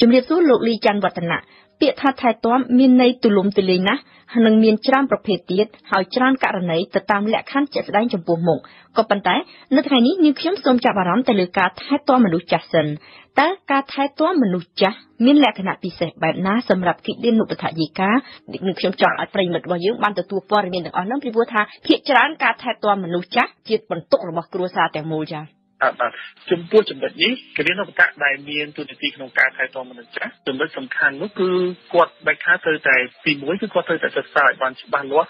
ជំរាបសួរលោកលីច័ន្ទវឌ្ឍនៈពាក្យថាថែទាំមានន័យទូលំទូលាយណាស់និងមានច្រើនប្រភេទទៀតហើយច្រើនករណីទៅតាមលក្ខខណ្ឌជាក់ស្ដែងចំពោះមុខក៏ប៉ុន្តែនៅថ្ងៃនេះនាងខ្ញុំសូមចាប់អារម្មណ៍ទៅលើការថែទាំមនុស្សចាស់សិនតើការថែទាំមនុស្សចាស់មានលក្ខណៈពិសេសបែបណាសម្រាប់គិលានុបដ្ឋាយិកានឹងខ្ញុំចង់ឲ្យប្រិមិត្តរបស់យើងបានទទួលព័ត៌មានទាំងអស់នោះពីព្រោះថាភាគច្រើនការថែទាំមនុស្សចាស់ជាបន្ទុករបស់គ្រួសារទាំងមូលចា៎ បាទចំពោះចំណុចនេះគណៈកម្មការដែលមានទូនាទីក្នុងការថែទាំមនុស្សចាស់ចំណុចសំខាន់នោះគឺគាត់បែកខាត្រូវតែទី1គឺគាត់ត្រូវតែសិក្សាឲ្យបានច្បាស់លាស់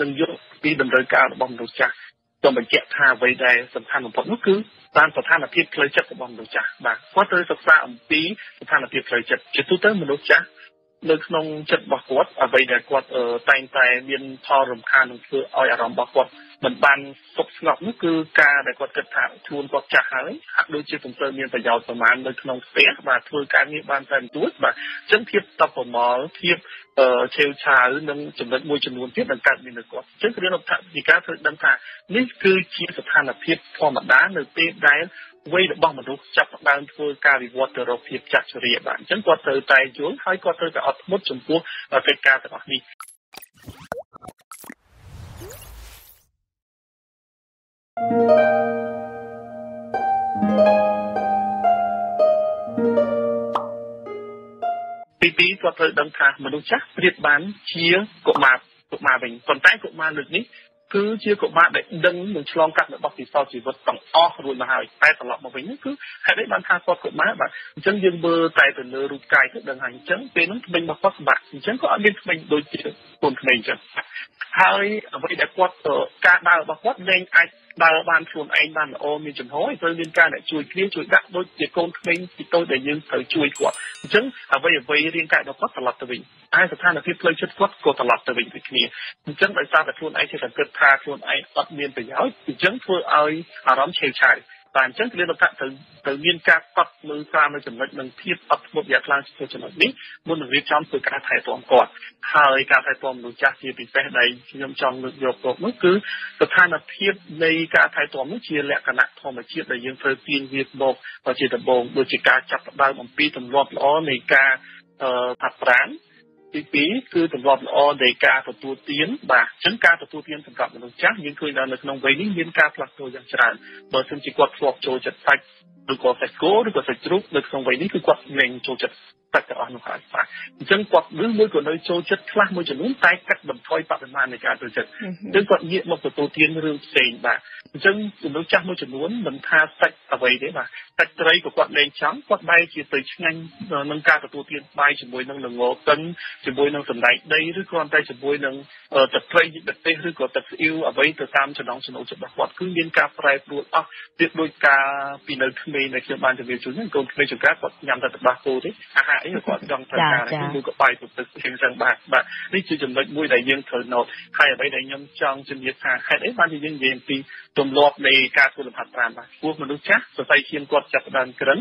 និងយល់ពីតម្រូវការរបស់មនុស្សចាស់សូមបញ្ជាក់ថាអ្វីដែលសំខាន់បំផុតនោះគឺតាមស្ថានភាពផ្លូវចិត្តរបស់មនុស្សចាស់បាទគាត់ត្រូវសិក្សាអំពីស្ថានភាពផ្លូវចិត្តជាទូទៅមនុស្សចាស់ នៅក្នុងចិត្តរបស់គាត់អ្វីដែលគាត់តែងតែមានផលរំខាននឹងធ្វើឲ្យអារម្មណ៍របស់គាត់មិនបានសុខស្ងប់នោះគឺការដែលគាត់គិតថាខ្លួនគាត់ចាស់ហើយហាក់ដូចជាមិនសូវមានប្រយោជន៍ប្រមាណនៅក្នុងផ្ទះបាទធ្វើការងារបានតែបន្ទួចបាទអញ្ចឹងភាពតបប្រមល់ភាពឆេវឆាវនិងចំណុចមួយចំនួនទៀតនឹងកើតមាននៅគាត់អញ្ចឹងគ្រានោះថាវិការធ្វើដឹងថានេះគឺជាស្ថានភាពធម្មតានៅពេលដែល វ័យរបស់មនុស្សចាប់ផ្ដើមធ្វើការវិវត្តទៅរកភាពចាស់ជរាបាទអញ្ចឹងគាត់ត្រូវតែយល់ហើយគាត់ត្រូវតែអត់ធ្មត់ចំពោះកិច្ចការទាំងអស់នេះទីពីរគាត់ត្រូវដឹងថាមនុស្សចាស់ប្រៀបបានជាកុមារកុមារវិញប៉ុន្តែកុមារលើកនេះ គឺជាកុមារដែលដឹងនឹងឆ្លងកាត់របស់ពិសោធន៍ជីវិតទាំងអស់រួចមកហើយតែត្រឡប់មកវិញគឺហេតុអីបានថាគាត់កុមារបាទអញ្ចឹងយើងមើលតែទៅលើរូបកាយទៅដឹងហើយអញ្ចឹងពេលហ្នឹងក្មេងរបស់គាត់សម្បាក់អញ្ចឹងក៏អត់មានក្មេងដូចជាកូនក្មេងអញ្ចឹងហើយអ្វីដែលគាត់ការដើររបស់គាត់លែងអាច ដើរបានខ្លួនឯងបានល្អមានចំហហើយត្រូវមានការអ្នកជួយគ្នាជួយដាក់ដូចជាកូនក្មេងពីតូចដែលយើងត្រូវជួយគាត់អញ្ចឹងអ្វីអ្វីរាងកាយរបស់គាត់ត្រឡប់ទៅវិញហើយស្ថានភាពផ្លូវចិត្តគាត់ក៏ត្រឡប់ទៅវិញដូចគ្នាអញ្ចឹងដោយសារតែខ្លួនឯងជាតែគិតថាខ្លួនឯងអត់មានប្រយោជន៍អញ្ចឹងធ្វើឲ្យអារម្មណ៍ឆេវឆាវ បាទអញ្ចឹងគ្រានោះថាត្រូវត្រូវមានការកត់មើលតាមនៅចំណុចនឹងភាពអត់ធ្មត់យ៉ាងខ្លាំងជាចំណុចនេះមុននឹងរៀបចំធ្វើការថែទាំគាត់ហើយការថែទាំមនុស្សចាស់ជាពិសេសដែលខ្ញុំចង់លើកយកមកនោះគឺស្ថានភាពនៃការថែទាំនោះជាលក្ខណៈធម្មជាតិដែលយើងត្រូវទាញវាមកជាដំបូងដូចជាការចាប់ផ្ដើមអំពីទម្លាប់ល្អនៃការហាត់ប្រាណ ទី2គឺទម្លាប់ល្អនៃការទទួលទានបាទអញ្ចឹងការទទួលទានសម្រាប់មនុស្សចាស់យើងឃើញថានៅក្នុងវ័យនេះមានការផ្លាស់ប្ដូរយ៉ាងច្រើនបើមិនជាគាត់ធ្លាប់ចូលចិត្តសាច់ឬក៏សាច់គោឬក៏សាច់ជ្រូកនៅក្នុងវ័យនេះគឺគាត់លែងចូលចិត្តសាច់ទាំងអស់នោះហើយបាទអញ្ចឹងគាត់ឬមួយក៏នៅចូលចិត្តខ្លះមួយចំនួនតែកាត់បន្ថយបរិមាណនៃការចូលចិត្តអញ្ចឹងគាត់ងាកមកទទួលទានរឿងផ្សេងបាទអញ្ចឹងមនុស្សចាស់មួយចំនួនមិនថាសាច់អ្វីទេបាទសាច់ត្រីក៏គាត់លែងចង់គាត់បែរជាទៅឆ្ងាញ់នឹងការទទួលទានបាយជាមួយនឹងល្ងកិនជាមួយនឹងសណ្ដែកដីឬគ្រាន់តែជាមួយនឹងទឹកត្រីទឹកទេសឬក៏ទឹកស្អ៊ីវអ្វីទៅតាមចំណងចំណូលចិត្តរបស់គាត់គឺមានការប្រែប្រួលអស់ទៀតដោយការពីនៅក្មេងដែលខ្ញុំបានជម្រាបជូនហ្នឹងកូនក្មេងចង្ការគាត់ញ៉ាំតែទឹកដោះគោទេអាហារអីគាត់ចង់ត្រូវការគឺក៏បាយទៅទឹកអញ្ចឹងបាទបាទនេះជាចំណុចមួយដែលយើងត្រូវ note ហើយអ្វីដែលខ្ញុំចង់ជំរាបថាហេតុអីបានជាយើងនិយាយអំពីទម្លាប់នៃការធ្វើលំហាត់ប្រាណបាទព្រោះមនុស្សចាស់សរសៃឈាមគាត់ចាប់ផ្ដើមក្រឹង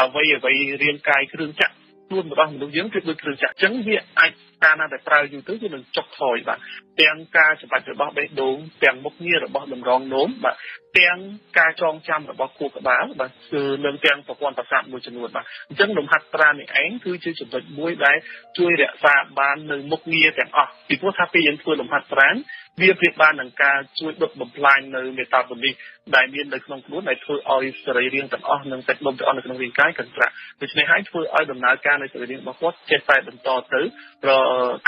អ្វីអ្វីរាងកាយគ្រឿងចក្រ ខ្លួនរបស់មនុស្សយើងគឺដូចគ្រឿងចក្រអញ្ចឹងវាអាចកាលណាតែប្រើយូរទៅវានឹងចុកថយបាទទាំងការច្បាច់របស់បេះដូងទាំងមុខងាររបស់តម្រងនោមបាទទាំងការចងចាំរបស់ខួរក្បាលបាទគឺនឹងទាំងប្រព័ន្ធប្រសាទមួយចំនួនបាទអញ្ចឹងលំហាត់ប្រាណនេះឯងគឺជាចំណុចមួយដែលជួយរក្សាបាននៅមុខងារទាំងអស់ពីព្រោះថាពេលយើងធ្វើលំហាត់ប្រាណ វាប្រៀបបាននឹងការជួយដុតបំផ្លាញនៅមេតាបូលីកដែលមាននៅក្នុងខ្លួនដែលធ្វើឲ្យសរីរាង្គទាំងអស់និងសាច់ដុំទាំងអស់នៅក្នុងរាងកាយកន្ត្រាក់ដូច្នេះហើយធ្វើឲ្យដំណើរការនៃសរីរាង្គរបស់គាត់ចេះតែបន្តទៅ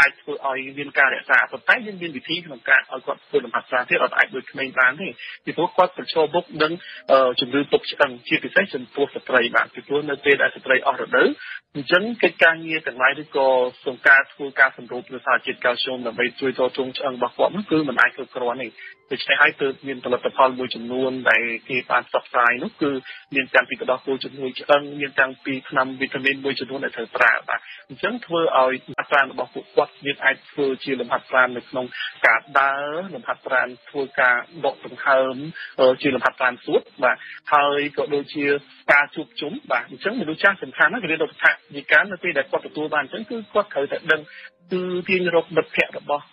អាចធ្វើឲ្យមានការរក្សាប៉ុន្តែយើងមានវិធីក្នុងការឲ្យគាត់ធ្វើលំហាត់ប្រាណទៀតអត់អាចដូចក្មេងបានទេពីព្រោះគាត់ប្រឈមមុខនឹងជំងឺពុកឆ្អឹងជាពិសេសចំពោះស្ត្រីបាទពីព្រោះនៅពេលដែលស្ត្រីអស់រដូវអញ្ចឹងកិច្ចការងារទាំងឡាយឬក៏សង្ការធ្វើការសម្រូបលើសារជាតិកាល់ស្យូមដើម្បីជួយតទងឆ្អឹងរបស់គាត់នោះគឺមិនអាចគ្រប់គ្រាន់ទេដូច្នេះហើយទើបមានផលិតផលមួយចំនួនដែលគេបានផ្សព្វផ្សាយនោះគឺមានទាំងពីកដោះគោជំនួយឆ្អឹងមានទាំងពីថ្នាំវីតាមីនមួយចំនួនដែលត្រូវប្រើបាទអញ្ចឹងធ្វើឲ្យអាការរបស់ពួកគាត់យើងអាចធ្វើជាលំហាត់ប្រាណនៅក្នុងការដើរលំហាត់ប្រាណធ្វើការដកដង្ហើមជាលំហាត់ប្រាណសួតបាទហើយក៏ដូចជាការជួបជុំបាទអញ្ចឹងមនុស្សចាស់សំខាន់ណាស់គេរៀនដល់ថាវិការនៅពេលដែលគាត់ទទួលបានអញ្ចឹងគឺគាត់ត្រូវតែដឹង គឺទាញរកមិត្តភ័ក្តិរបស់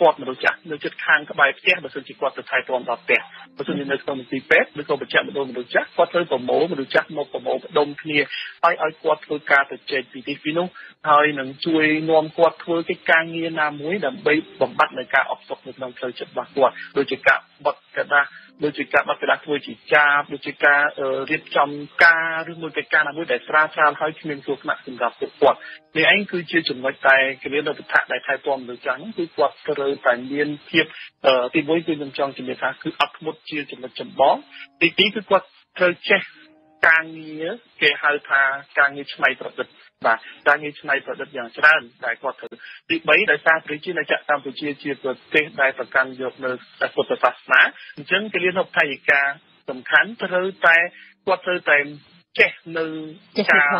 គាត់មនុស្សចាស់នៅជិតខាងក្បែរផ្ទះបើសិនជាគាត់ទៅថែទាំដល់ផ្ទះបើសិនជានៅក្នុងមន្ទីរពេទ្យឬក៏បច្ចៈមណ្ឌលមនុស្សចាស់គាត់ត្រូវប្រមូលមនុស្សចាស់មកប្រមូលផ្ដុំគ្នាហើយឲ្យគាត់ធ្វើការទៅជែកពីទីពីនោះហើយនឹងជួយនាំគាត់ធ្វើកិច្ចការងារណាមួយដើម្បីបំបត្តិនៅការអបសុខនៅក្នុងផ្លូវចិត្តរបស់គាត់ដូចជាការបត់កដា ដូចជាការបាត់ក្តារធ្វើជាចាបដូចជាការរៀបចំការឬមួយកិច្ចការណាមួយដែលស្រាលស្រាលហើយគ្មានគ្រោះថ្នាក់សម្រាប់ពួកគាត់នេះឯងគឺជាចំណុចតែគណៈរដ្ឋាភិបាលដែលថែទាំលើចាស់ហ្នឹងគឺគាត់ត្រូវតែមានភាពទីមួយគឺខ្ញុំចង់ជំរាបថាគឺអត់ធ្មត់ជាចំណុចចម្បងទីពីរគឺគាត់ត្រូវចេះ ការងារគេហៅថាការងារឆ្នៃប្រឌិតបាទការងារឆ្នៃប្រឌិតយ៉ាងច្រើនដែលគាត់ធ្វើទី3ដោយសារប្រជាជាតិចក្រកម្ពុជាជាប្រទេសដែលប្រកាន់យកនៅពុទ្ធសាសនាអញ្ចឹងគេរៀននៅផ្នែកការសំខាន់ត្រូវតែគាត់ត្រូវតែ ចេះនៅការ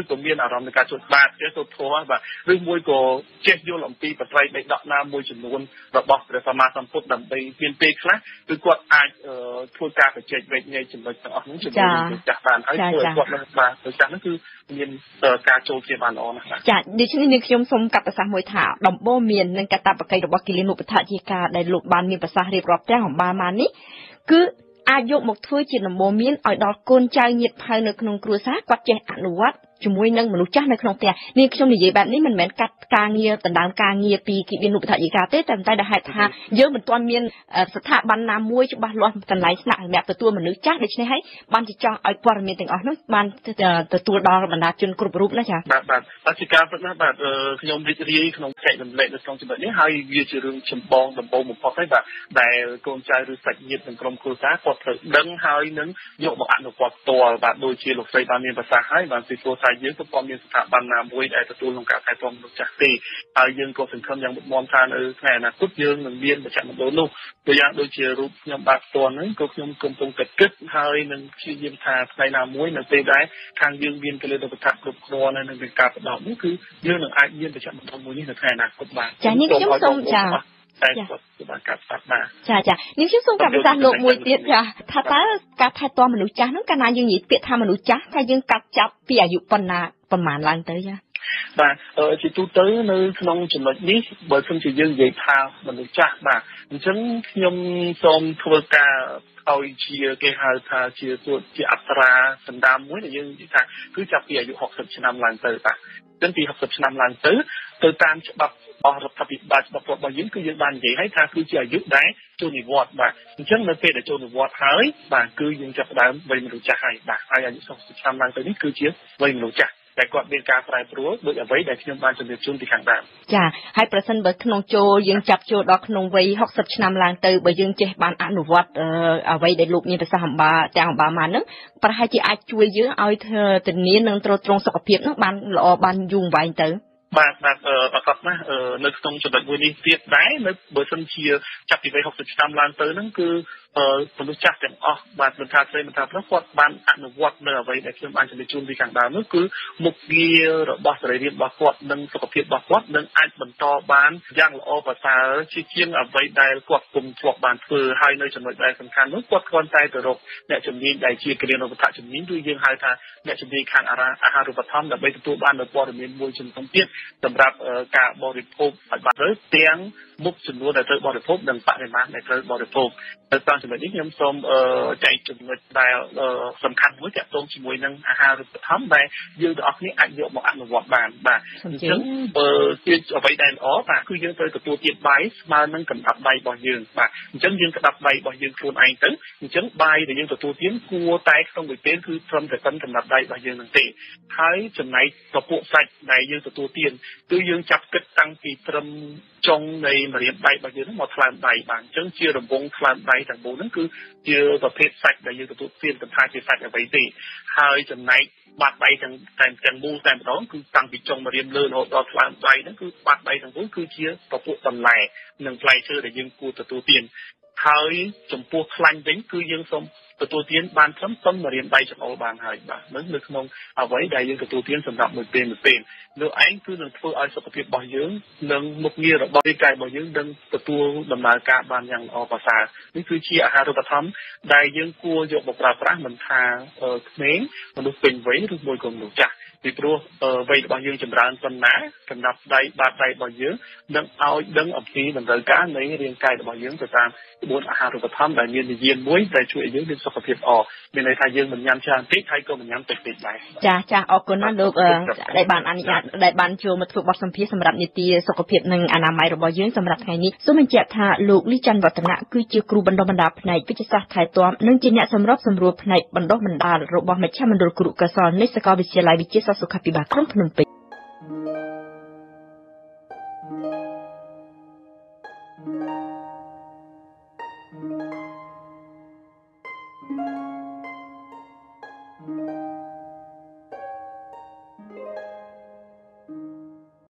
ឬក៏មានអារម្មណ៍នៃការជួយបាទចេះសូត្រធម៌បាទឬមួយក៏ចេះយល់អំពីបត្រៃបិដកណាមួយចំនួនរបស់ព្រះសម្មាសម្ពុទ្ធដើម្បីមានពេលខ្លះគឺគាត់អាចធ្វើការបច្ចេកវិទ្យាចំណុចទាំងអស់នោះជាមួយនឹងចាស់បានហើយធ្វើឲ្យគាត់នឹងបាទទៅចាស់នោះគឺមានការចូលជាបានល្អណាស់ចាដូច្នេះនាងខ្ញុំសូមកាត់ប្រសាសន៍មួយថាដំបូងមាននឹងកតបកិច្ចរបស់គិលានុបដ្ឋជាការដែលលោកបានមានប្រសាសន៍រៀបរាប់ទាំងអំបាលមកនេះគឺ អាចយកមកធ្វើជាដំបូន្មានឲ្យដល់កូនចៅញាតិផៅនៅក្នុងគ្រួសារគាត់ចេះអនុវត្ត ជាមួយនឹងមនុស្សចាស់នៅក្នុងផ្ទះនេះខ្ញុំនិយាយបែបនេះមិនមែនកាត់ការងារដណ្ដើមការងារពីគិលានុបដ្ឋាយិកាទេតែតែដែលហេតុថាយើងមិនទាន់មានស្ថាប័នណាមួយច្បាស់លាស់កន្លែងស្នាក់សម្រាប់ទទួលមនុស្សចាស់ដូច្នេះហើយបានជាចង់ឲ្យព័ត៌មានទាំងអស់នោះបានទទួលដល់បណ្ដាជនគ្រប់រូបណាចា៎បាទបាទបាទជាការពិតណាស់បាទខ្ញុំរីករាយក្នុងចែករំលែកនៅក្នុងចំណុចនេះហើយវាជារឿងចម្បងដំបូងបំផុតហើយបាទដែលកូនចៅឬសាច់ញាតិនិងក្រុមគ្រួសារគាត់ត្រូវដឹងហើយនឹងយកមកអនុវត្តផ្ទាល់បាទដូចជាលោកស្រីបានមានប្រសាសន៍ហើយបាទពីព្រោះថាយើងក៏មានស្ថាប័នណាមួយដែលទទួលក្នុងការថែទាំមនុស្សចាស់ទេហើយយើងក៏សង្ឃឹមយ៉ាងមុតមមថានៅថ្ងៃអនាគតយើងនឹងមានមជ្ឈមណ្ឌលនោះตัวយ៉ាងដូចជារូបខ្ញុំបាទផ្ទាល់ហ្នឹងក៏ខ្ញុំកំពុងតែគិតហើយនឹងព្យាយាមថាថ្ងៃណាមួយនៅពេលដែលខាងយើងមានកលិទ្ធិបត្តិគ្រប់គ្រាន់នៅក្នុងការផ្ដោតនេះគឺយើងនឹងអាចមានមជ្ឈមណ្ឌលមួយនេះនៅថ្ងៃអនាគតបានចានេះខ្ញុំសូមចា តែគាត់គឺបានកាត់ស្ដាប់បានចាចានេះខ្ញុំសូមកាត់ប្រសាសន៍លោកមួយទៀតចាថាតើការថែទាំមនុស្សចាស់ហ្នឹងកាលណាយើងនិយាយពាក្យថាមនុស្សចាស់ថាយើងកាត់ចាប់ពីអាយុប៉ុណ្ណាប្រហែលឡើងទៅចាបាទជាទូទៅនៅក្នុងចំណុចនេះបើសិនជាយើងនិយាយថាមនុស្សចាស់បាទអញ្ចឹងខ្ញុំសូមធ្វើការឲ្យជាគេហៅថាជាទួតជាអត្រាសម្ដាមមួយដែលយើងនិយាយថាគឺចាប់ពីអាយុ60ឆ្នាំឡើងទៅបាទចឹងពី60ឆ្នាំឡើងទៅ ទៅតាមច្បាប់អស់រដ្ឋាភិបាលច្បាប់របស់យើងគឺយើងបាននិយាយហើយថាគឺជាអាយុដែលចូលនិវត្តន៍បាទអញ្ចឹងនៅពេលដែលចូលនិវត្តន៍ហើយបាទគឺយើងចាប់ផ្ដើមវ័យមនុស្សចាស់ហើយបាទហើយអាយុ60ឆ្នាំឡើងទៅនេះគឺជាវ័យមនុស្សចាស់តែគាត់មានការប្រែប្រួលដោយអ្វីដែលខ្ញុំបានជម្រាបជូនពីខាងដើមចាហើយប្រសិនបើក្នុងចូលយើងចាប់ចូលដល់ក្នុងវ័យ60ឆ្នាំឡើងទៅបើយើងចេះបានអនុវត្តអ្វីដែលលោកមានប្រសាសន៍អំបាទាំងអំបាមកហ្នឹងប្រហែលជាអាចជួយយើងឲ្យធានានឹងទ្រទ្រង់សុខភាពហ្នឹងបានល្អបានយូរអង្វែងទៅ បាទបាទប្រកបណាស់នៅក្នុងចំណុចមួយនេះទៀតដែរនៅបើសិនជាចាប់ពីវ័យ60ឆ្នាំឡើងទៅហ្នឹងគឺ មនុស្សចាស់ទាំងអស់បាទមិនថាស្រីមិនថាប្រុសគាត់បានអនុវត្តនៅអ្វីដែលខ្ញុំបានជម្រាបជូនពីខាងដើមនោះគឺមុខងាររបស់សរីរាង្គរបស់គាត់និងសុខភាពរបស់គាត់នឹងអាចបន្តបានយ៉ាងល្អប្រសើរជាជាងអ្វីដែលគាត់គុំធ្លាប់បានធ្វើហើយនៅចំណុចដែលសំខាន់នោះគាត់គ្រាន់តែទៅរកអ្នកជំនាញដែលជាគ្រានុបដ្ឋជំនាញឬយើងហៅថាអ្នកជំនាញខាងអាហារូបត្ថម្ភដើម្បីទទួលបាននូវព័ត៌មានមួយចំនួនទៀតសម្រាប់ការបរិភោគឲ្យបានត្រូវទាំង មុខចំនួនដែលត្រូវបរិភោគនិងបរិមាណដែលត្រូវបរិភោគនៅតាមចំណុចនេះខ្ញុំសូមចែកចំណុចដែលសំខាន់មួយទាក់ទងជាមួយនឹងអាហារូបត្ថម្ភដែលយើងទាំងអស់គ្នាអាចយកមកអនុវត្តបានបាទអញ្ចឹងបើជាអ្វីដែលល្អបាទគឺយើងត្រូវទទួលទានបាយស្មើនឹងកណ្ដាប់ដៃរបស់យើងបាទអញ្ចឹងយើងកណ្ដាប់ដៃរបស់យើងខ្លួនឯងទៅអញ្ចឹងបាយដែលយើងទទួលទានគួរតែក្នុងមួយពេលគឺត្រឹមតែប៉ុនកណ្ដាប់ដៃរបស់យើងនឹងទេហើយចំណែកពពួកសាច់ដែលយើងទទួលទានគឺយើងចាប់គិតតាំងពីត្រឹម ចុងនៃម្រាមដៃរបស់យើងមកថ្លើមដៃបានអញ្ចឹងជារង្វង់ថ្លើមដៃទាំងមូលហ្នឹងគឺជាប្រភេទសាច់ដែលយើងទទួលទានថាជាសាច់អ្វីទេហើយចំណែកបាត់ដៃទាំងទាំងទាំងមូលតែម្ដងគឺតាំងពីចុងម្រាមលើរហូតដល់ថ្លើមដៃហ្នឹងគឺបាត់ដៃទាំងមូលគឺជាពពួកបន្លែនិងផ្លែឈើដែលយើងគួរទទួលទាន ហើយចំពោះខ្លាញ់វិញគឺយើងសូមទទួលទានបានត្រឹមប៉ុនរៀនដៃចង្អុលបានហើយបាទនឹងនៅក្នុងអ្វីដែលយើងទទួលទានសម្រាប់មួយពេលមួយពេលនោះឯងគឺនឹងធ្វើឲ្យសុខភាពរបស់យើងនិងមុខងាររបស់រាងកាយរបស់យើងនឹងទទួលដំណើរការបានយ៉ាងល្អប្រសើរនេះគឺជាអាហារូបត្ថម្ភដែលយើងគួរយកមកប្រើប្រាស់មិនថាក្មេងមនុស្សពេញវ័យឬមួយក៏មនុស្សចាស់ ពីព្រោះវ័យរបស់យើងចម្រើនប៉ុណ្ណាកំណាប់ដៃបាតដៃរបស់យើងនឹងឲ្យដឹងអំពីតម្រូវការនៃរាងកាយរបស់យើងទៅតាមក្បួនអាហារូបត្ថម្ភដែលមាននិយានមួយដែលជួយឲ្យយើងមានសុខភាពល្អមានន័យថាយើងមិនញ៉ាំច្រើនពេកហើយក៏មិនញ៉ាំតិចពេកដែរចាចាអរគុណណាស់លោកដែលបានអនុញ្ញាតដែលបានចូលមកធ្វើបទសម្ភាសន៍សម្រាប់នីតិសុខភាពនិងអនាម័យរបស់យើងសម្រាប់ថ្ងៃនេះសូមបញ្ជាក់ថាលោកលីច័ន្ទវឌ្ឍនៈគឺជាគ្រូបណ្ដុះបណ្ដាលផ្នែកវិទ្យាសាស្ត្រថែទាំនិងជាអ្នកសម្របសម្រួលផ្នែកបណ្ដុះបណ្ដាលរបស់មជ្ឈមណ្ឌលគ្រូកសលនៃសាកលវិទ្យាល័យវិទ្យាសាស្ត្រសុខាភិបាលក្រុងភ្នំពេញ